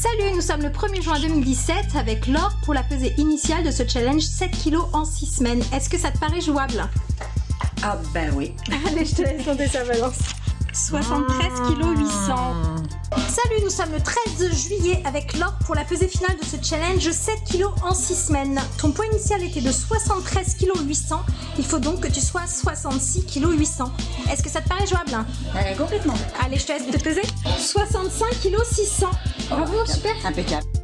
Salut, nous sommes le 1er juin 2017 avec Laure pour la pesée initiale de ce challenge 7 kg en 6 semaines. Est-ce que ça te paraît jouable? Ah ben oui. Allez, je te laisse monter sa balance. 73 kg 800. Salut, nous sommes le 13 juillet avec Laure pour la pesée finale de ce challenge 7 kg en 6 semaines. Ton poids initial était de 73 kg 800. Il faut donc que tu sois 66 kg 800. Est-ce que ça te paraît jouable? Euh, complètement. Allez, je te laisse te peser. 65 kg 600. Bravo, super. Impeccable.